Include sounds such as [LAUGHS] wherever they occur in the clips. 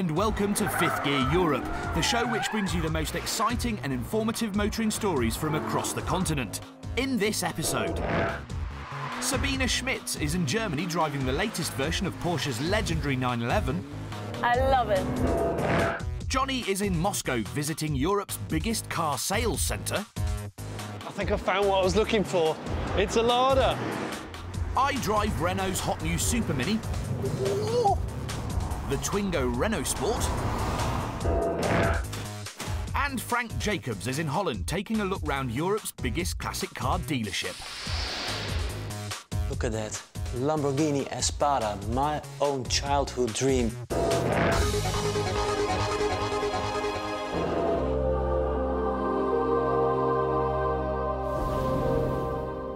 Hello and welcome to Fifth Gear Europe, the show which brings you the most exciting and informative motoring stories from across the continent. In this episode, Sabine Schmitz is in Germany driving the latest version of Porsche's legendary 911. I love it. Jonny is in Moscow visiting Europe's biggest car sales centre. I think I found what I was looking for. It's a Lada. I drive Renault's hot new Super Mini. The Twingo Renault Sport. And Frank Jacobs is in Holland taking a look round Europe's biggest classic car dealership. Look at that. Lamborghini Espada, my own childhood dream.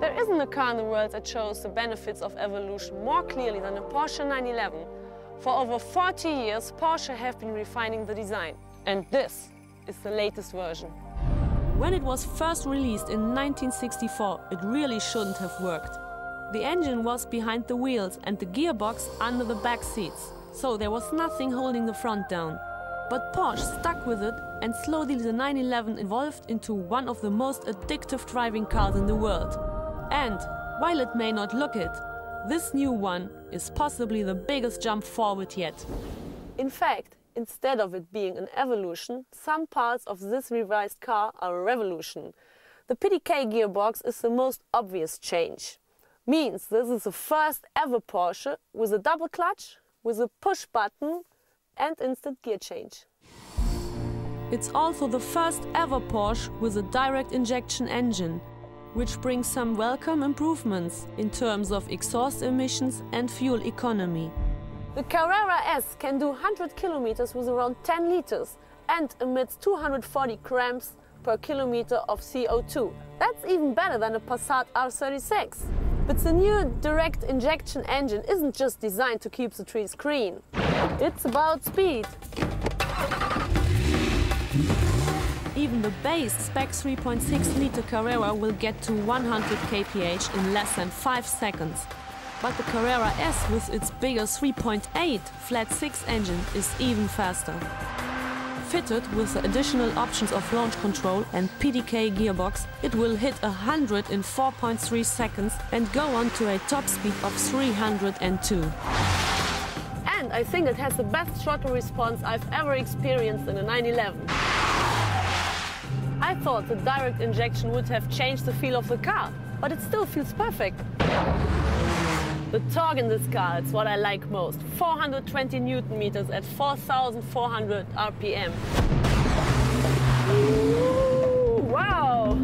There isn't a car in the world that shows the benefits of evolution more clearly than a Porsche 911. For over 40 years, Porsche have been refining the design. And this is the latest version. When it was first released in 1964, it really shouldn't have worked. The engine was behind the wheels and the gearbox under the back seats, so there was nothing holding the front down. But Porsche stuck with it, and slowly the 911 evolved into one of the most addictive driving cars in the world. And, while it may not look it, this new one is possibly the biggest jump forward yet. In fact, instead of it being an evolution, some parts of this revised car are a revolution. The PDK gearbox is the most obvious change. Means this is the first ever Porsche with a double clutch, with a push button and instant gear change. It's also the first ever Porsche with a direct injection engine, which brings some welcome improvements in terms of exhaust emissions and fuel economy. The Carrera S can do 100 kilometers with around 10 liters and emits 240 grams per kilometer of CO2. That's even better than a Passat R36. But the new direct injection engine isn't just designed to keep the trees green. It's about speed. The base spec 3.6 liter Carrera will get to 100 kph in less than 5 seconds. But the Carrera S with its bigger 3.8 flat 6 engine is even faster. Fitted with the additional options of launch control and PDK gearbox, it will hit 100 in 4.3 seconds and go on to a top speed of 302. And I think it has the best throttle response I've ever experienced in a 911. I thought the direct injection would have changed the feel of the car, but it still feels perfect. The torque in this car is what I like most. 420 newton meters at 4,400 RPM. Ooh, wow!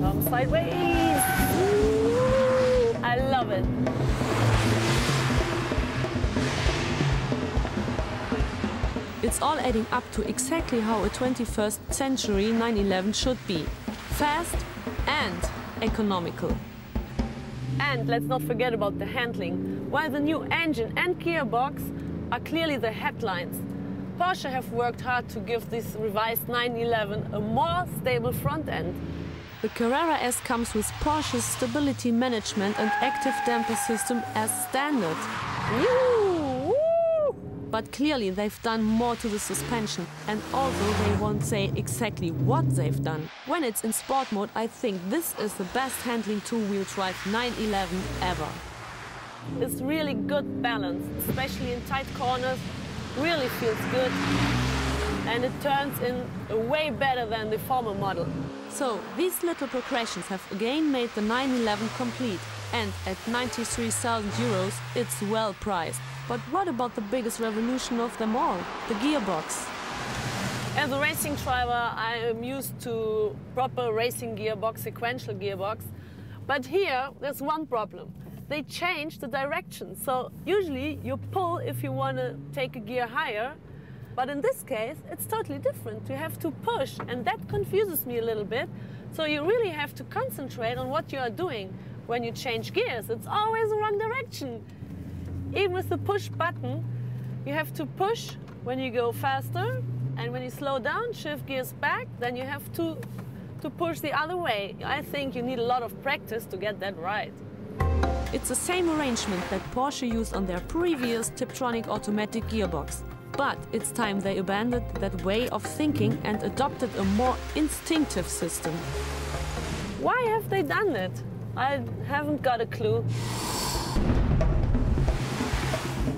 Come sideways. Ooh, I love it. It's all adding up to exactly how a 21st century 911 should be. Fast and economical. And let's not forget about the handling. While the new engine and gearbox are clearly the headlines, Porsche have worked hard to give this revised 911 a more stable front end. The Carrera S comes with Porsche's stability management and active damper system as standard. Woo! But clearly they've done more to the suspension and although they won't say exactly what they've done, when it's in sport mode I think this is the best handling two-wheel drive 911 ever. It's really good balance, especially in tight corners. Really feels good. And it turns in way better than the former model. So these little progressions have again made the 911 complete and at 93,000 euros it's well priced. But what about the biggest revolution of them all, the gearbox? As a racing driver, I am used to proper racing gearbox, sequential gearbox. But here, there's one problem. They change the direction. So usually you pull if you want to take a gear higher. But in this case, it's totally different. You have to push, and that confuses me a little bit. So you really have to concentrate on what you are doing when you change gears. It's always the wrong direction. Even with the push button, you have to push when you go faster, and when you slow down, shift gears back, then you have to, to push the other way. I think you need a lot of practice to get that right. It's the same arrangement that Porsche used on their previous Tiptronic automatic gearbox. But it's time they abandoned that way of thinking and adopted a more instinctive system. Why have they done it? I haven't got a clue.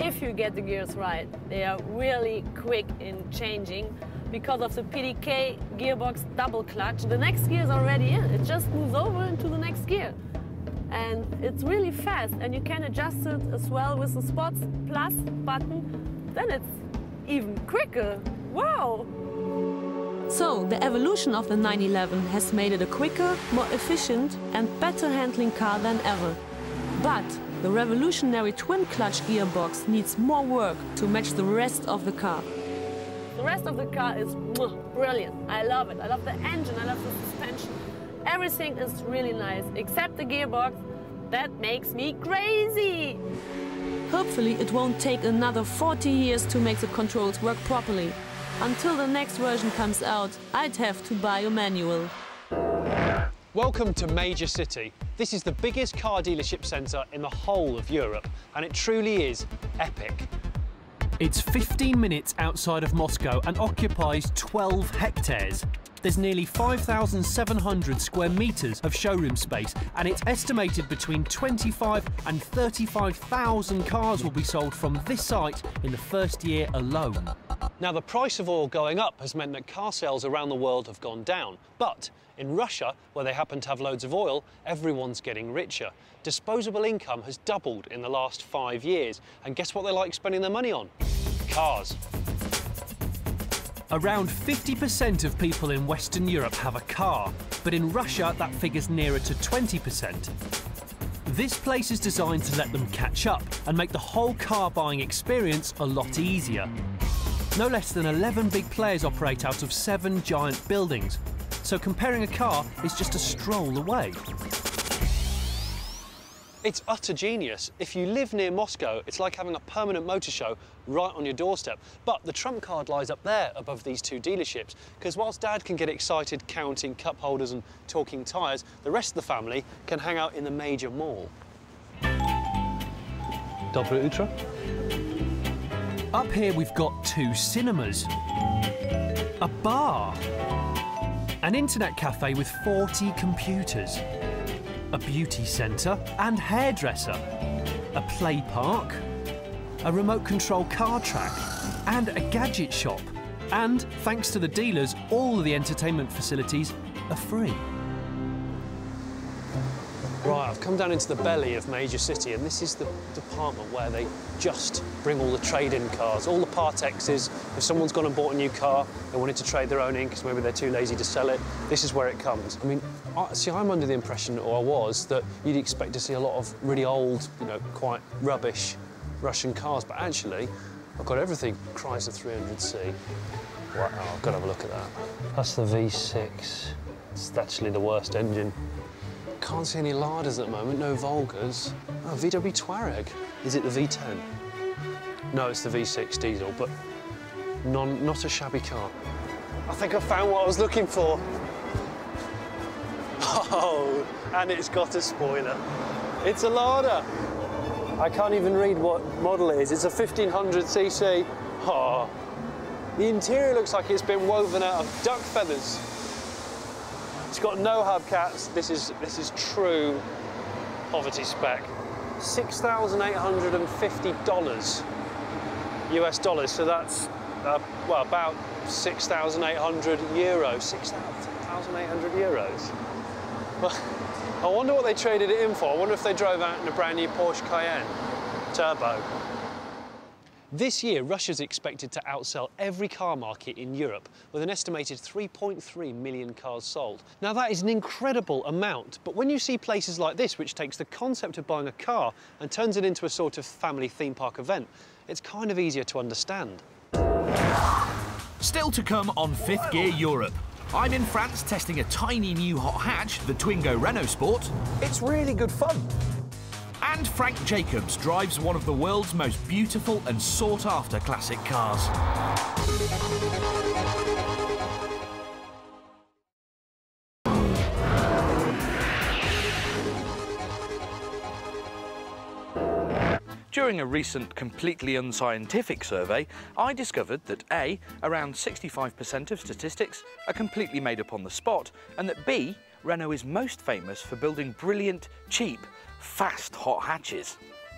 If you get the gears right, they are really quick in changing because of the PDK gearbox double clutch. The next gear is already in. It just moves over into the next gear. And it's really fast and you can adjust it as well with the Sport Plus button. Then it's even quicker. Wow! So, the evolution of the 911 has made it a quicker, more efficient and better handling car than ever. But the revolutionary twin-clutch gearbox needs more work to match the rest of the car. The rest of the car is brilliant. I love it. I love the engine, I love the suspension. Everything is really nice, except the gearbox. That makes me crazy! Hopefully it won't take another 40 years to make the controls work properly. Until the next version comes out, I'd have to buy a manual. Welcome to Major City. This is the biggest car dealership centre in the whole of Europe, and it truly is epic. It's 15 minutes outside of Moscow and occupies 12 hectares. There's nearly 5,700 square metres of showroom space, and it's estimated between 25 and 35,000 cars will be sold from this site in the first year alone. Now, the price of oil going up has meant that car sales around the world have gone down. But in Russia, where they happen to have loads of oil, everyone's getting richer. Disposable income has doubled in the last five years. And guess what they like spending their money on? Cars. Around 50% of people in Western Europe have a car, but in Russia that figure's nearer to 20%. This place is designed to let them catch up and make the whole car buying experience a lot easier. No less than 11 big players operate out of seven giant buildings, so comparing a car is just a stroll away. It's utter genius. If you live near Moscow, it's like having a permanent motor show right on your doorstep. But the trump card lies up there above these two dealerships, because whilst Dad can get excited counting cup holders and talking tyres, the rest of the family can hang out in the major mall. Dobre utro. Up here we've got two cinemas, a bar, an internet cafe with 40 computers, a beauty centre and hairdresser, a play park, a remote control car track, and a gadget shop. And thanks to the dealers, all the entertainment facilities are free. Come down into the belly of Major City, and this is the department where they just bring all the trade-in cars, all the part. If someone's gone and bought a new car, they wanted to trade their own in because maybe they're too lazy to sell it, this is where it comes. I mean, I, see, I'm under the impression, or I was, that you'd expect to see a lot of really old, you know, quite rubbish Russian cars, but actually, I've got everything Chrysler 300C. Wow, I've got to have a look at that. That's the V6. It's actually the worst engine. Can't see any Ladas at the moment, no Volgas. Oh, VW Touareg. Is it the V10? No, it's the V6 diesel, but non, not a shabby car. I think I found what I was looking for. [LAUGHS] Oh, and it's got a spoiler. It's a Lada. I can't even read what model it is. It's a 1500cc. Oh, the interior looks like it's been woven out of duck feathers. It's got no hubcaps. This is this is true poverty spec. Six thousand eight hundred and fifty dollars US dollars. So that's uh, well about six thousand eight hundred euros. Six thousand eight hundred euros. Well, I wonder what they traded it in for. I wonder if they drove out in a brand new Porsche Cayenne turbo. This year, Russia's expected to outsell every car market in Europe with an estimated 3.3 million cars sold. Now, that is an incredible amount, but when you see places like this, which takes the concept of buying a car and turns it into a sort of family theme park event, it's kind of easier to understand. Still to come on Fifth Gear Europe. I'm in France testing a tiny new hot hatch, the Twingo Renault Sport. It's really good fun. And Frank Jacobs drives one of the world's most beautiful and sought after classic cars. During a recent completely unscientific survey, I discovered that A, around 65% of statistics are completely made up on the spot, and that B, Renault is most famous for building brilliant, cheap, fast hot hatches.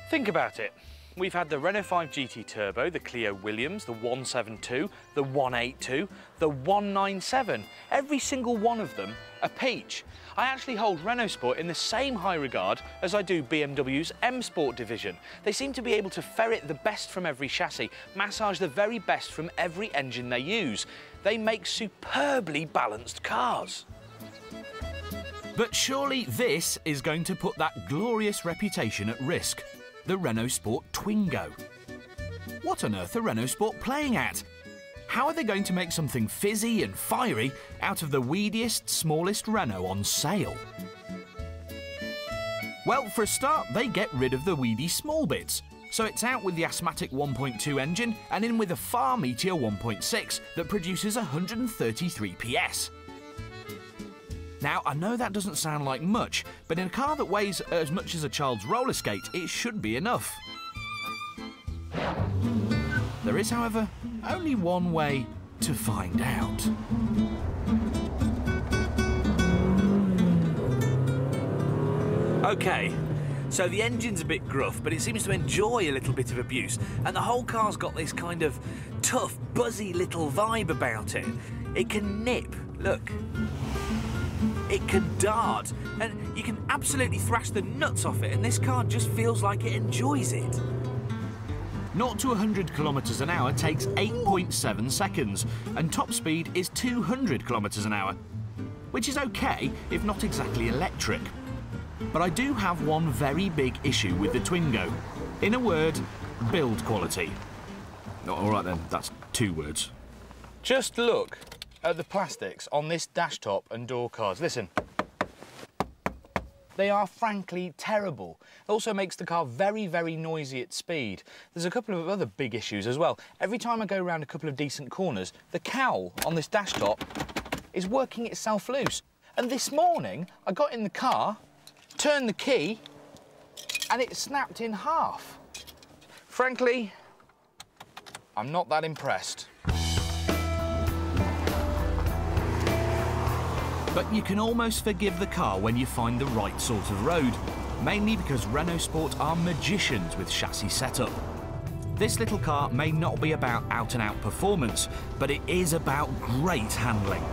Think about it. We've had the Renault 5 GT Turbo, the Clio Williams, the 172, the 182, the 197. Every single one of them a peach. I actually hold Renault Sport in the same high regard as I do BMW's M Sport division. They seem to be able to ferret the best from every chassis, massage the very best from every engine they use. They make superbly balanced cars. But surely this is going to put that glorious reputation at risk the Renault Sport Twingo. What on earth are Renault Sport playing at? How are they going to make something fizzy and fiery out of the weediest, smallest Renault on sale? Well, for a start, they get rid of the weedy small bits. So it's out with the asthmatic 1.2 engine and in with a far meatier 1.6 that produces 133 PS. Now, I know that doesn't sound like much, but in a car that weighs as much as a child's roller skate, it should be enough. There is, however, only one way to find out. Okay, so the engine's a bit gruff, but it seems to enjoy a little bit of abuse, and the whole car's got this kind of tough, buzzy little vibe about it. It can nip, look it can dart, and you can absolutely thrash the nuts off it, and this car just feels like it enjoys it. 0 to 100 kilometres an hour takes 8.7 seconds, and top speed is 200 kilometres an hour, which is okay if not exactly electric. But I do have one very big issue with the Twingo. In a word, build quality. All right then, that's two words. Just look at the plastics on this dash top and door cards. Listen. They are frankly terrible. It also makes the car very, very noisy at speed. There's a couple of other big issues as well. Every time I go around a couple of decent corners, the cowl on this dash top is working itself loose. And this morning, I got in the car, turned the key, and it snapped in half. Frankly, I'm not that impressed. But you can almost forgive the car when you find the right sort of road, mainly because Renault Sport are magicians with chassis setup. This little car may not be about out-and-out -out performance, but it is about great handling.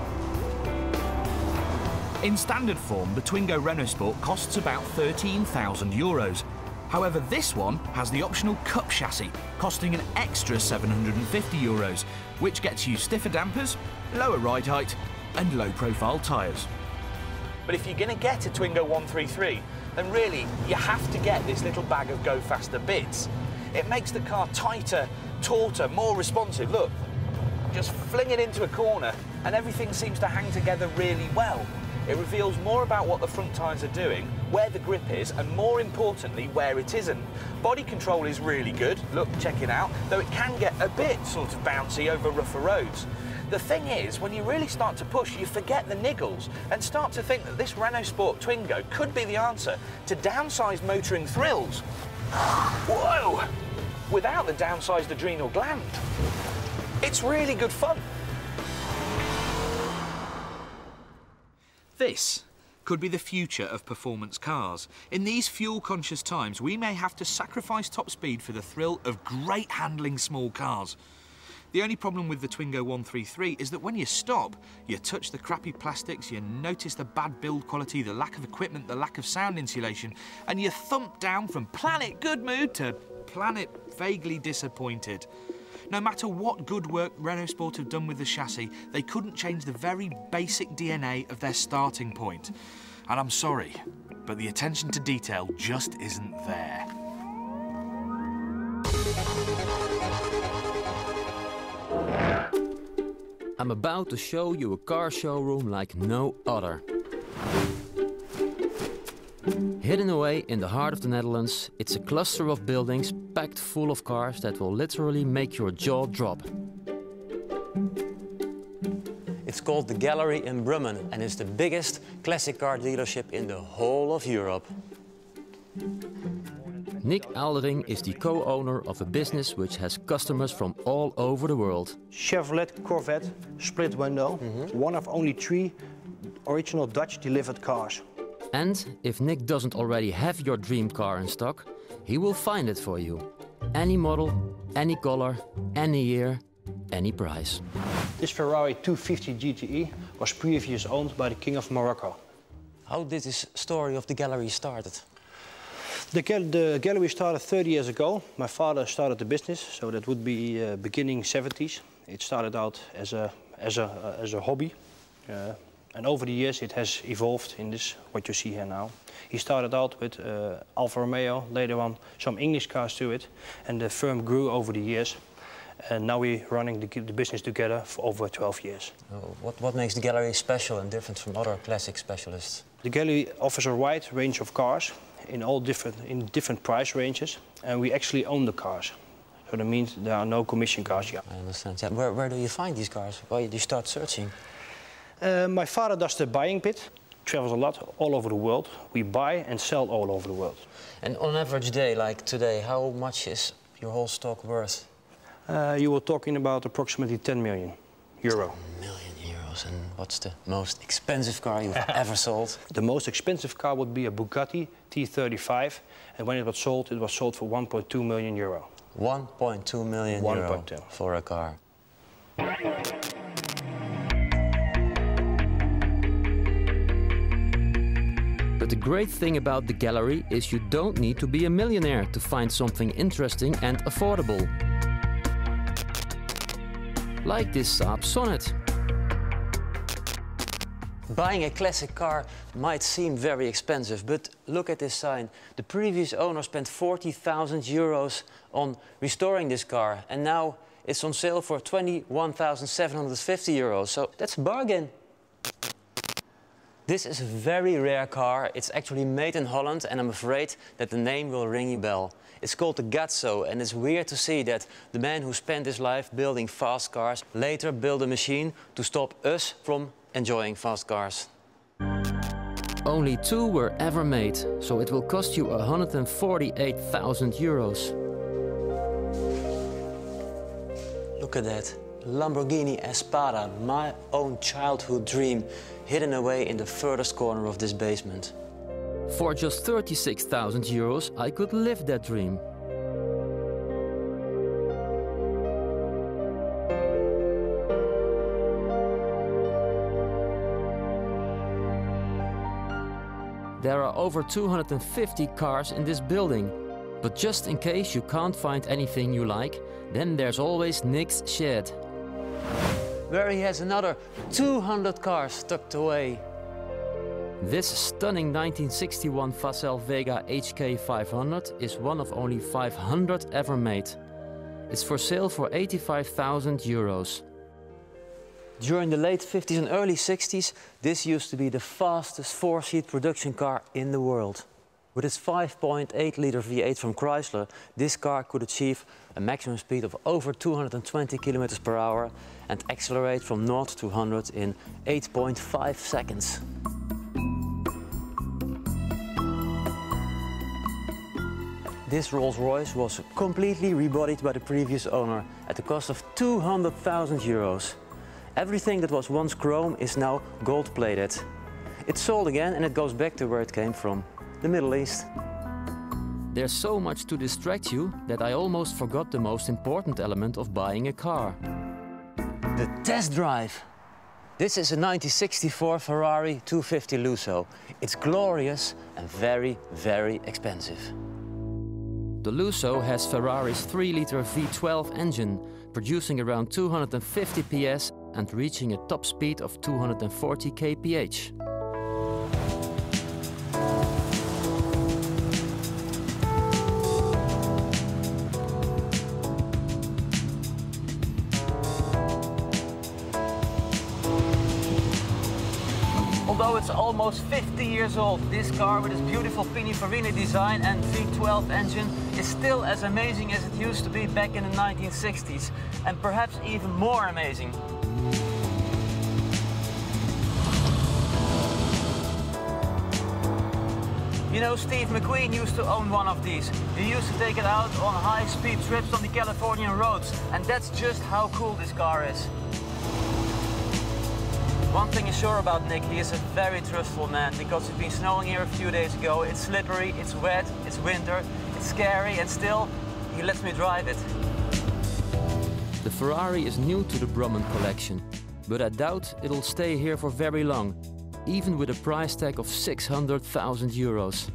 In standard form, the Twingo Renault Sport costs about 13,000 euros. However, this one has the optional Cup chassis, costing an extra 750 euros, which gets you stiffer dampers, lower ride height, and low-profile tyres. But if you're going to get a Twingo 133, then really you have to get this little bag of Go Faster bits. It makes the car tighter, tauter, more responsive. Look, just fling it into a corner and everything seems to hang together really well. It reveals more about what the front tyres are doing, where the grip is, and more importantly, where it isn't. Body control is really good, look, check it out, though it can get a bit sort of bouncy over rougher roads. The thing is, when you really start to push, you forget the niggles and start to think that this Renault Sport Twingo could be the answer to downsized motoring thrills. Whoa! Without the downsized adrenal gland. It's really good fun. This could be the future of performance cars. In these fuel-conscious times, we may have to sacrifice top speed for the thrill of great handling small cars. The only problem with the Twingo 133 is that when you stop, you touch the crappy plastics, you notice the bad build quality, the lack of equipment, the lack of sound insulation, and you thump down from planet good mood to planet vaguely disappointed. No matter what good work Renault Sport have done with the chassis, they couldn't change the very basic DNA of their starting point. And I'm sorry, but the attention to detail just isn't there. I'm about to show you a car showroom like no other. Hidden away in the heart of the Netherlands, it's a cluster of buildings packed full of cars that will literally make your jaw drop. It's called the Gallery in Brummen and is the biggest classic car dealership in the whole of Europe. Nick Aaldering is the co-owner of a business which has customers from all over the world. Chevrolet Corvette, split window, mm-hmm. one of only three original Dutch delivered cars. And if Nick doesn't already have your dream car in stock, he will find it for you. Any model, any color, any year, any price. This Ferrari 250 GTE was previously owned by the King of Morocco. How did this story of the gallery started? The, the gallery started 30 years ago. My father started the business, so that would be uh, beginning 70s. It started out as a, as a, uh, as a hobby. Uh, and over the years it has evolved in this, what you see here now. He started out with uh, Alfa Romeo, later on some English cars to it. And the firm grew over the years. And now we're running the, the business together for over 12 years. Oh, what, what makes the gallery special and different from other classic specialists? The gallery offers a wide range of cars in all different, in different price ranges. And we actually own the cars. So that means there are no commission cars yet. I understand. Yeah, where, where do you find these cars? Why do you start searching? Uh, my father does the buying bit, travels a lot all over the world. We buy and sell all over the world. And on an average day, like today, how much is your whole stock worth? Uh, you were talking about approximately 10 million euro. 10 million euros. And what's the most expensive car you've [LAUGHS] ever sold? The most expensive car would be a Bugatti T35. And when it was sold, it was sold for 1.2 million euro. 1.2 million 1.2. euro for a car. But the great thing about the gallery is you don't need to be a millionaire to find something interesting and affordable. Like this Saab Sonett. Buying a classic car might seem very expensive, but look at this sign. The previous owner spent 40,000 euros on restoring this car, and now it's on sale for 21,750 euros. So that's a bargain. This is a very rare car. It's actually made in Holland, and I'm afraid that the name will ring a bell. It's called the Gatso, and it's weird to see that the man who spent his life building fast cars later built a machine to stop us from enjoying fast cars. Only two were ever made, so it will cost you 148,000 euros. Look at that. Lamborghini Espada, my own childhood dream, hidden away in the furthest corner of this basement. For just 36,000 euros, I could live that dream. There are over 250 cars in this building. But just in case you can't find anything you like, then there's always Nick's shed. Where he has another 200 cars tucked away. This stunning 1961 Facel Vega HK 500 is one of only 500 ever made. It's for sale for 85,000 euros. During the late 50s and early 60s, this used to be the fastest four-seat production car in the world. With its 5.8 liter V8 from Chrysler, this car could achieve a maximum speed of over 220 kilometers per hour and accelerate from 0 to 100 in 8.5 seconds. This Rolls-Royce was completely rebodied by the previous owner at the cost of 200,000 euros. Everything that was once chrome is now gold-plated. It's sold again and it goes back to where it came from, the Middle East. There's so much to distract you that I almost forgot the most important element of buying a car. The test drive. This is a 1964 Ferrari 250 Lusso. It's glorious and very, very expensive. The Lusso has Ferrari's 3-liter V12 engine, producing around 250 PS and reaching a top speed of 240 kph. Almost 50 years old, this car with its beautiful Pininfarina design and V12 engine is still as amazing as it used to be back in the 1960s, and perhaps even more amazing. You know, Steve McQueen used to own one of these. He used to take it out on high-speed trips on the Californian roads. And that's just how cool this car is. One thing is sure about Nick, he is a very trustful man because it's been snowing here a few days ago. It's slippery, it's wet, it's winter, it's scary, and still, he lets me drive it. The Ferrari is new to the Brummen collection, but I doubt it'll stay here for very long, even with a price tag of 600,000 euros.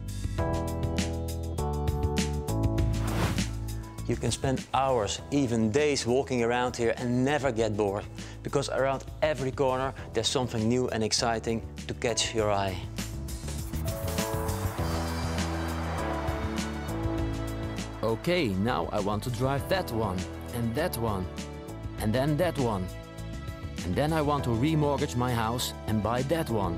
You can spend hours, even days walking around here and never get bored. Because around every corner there's something new and exciting to catch your eye. Okay, now I want to drive that one, and that one, and then that one. And then I want to remortgage my house and buy that one.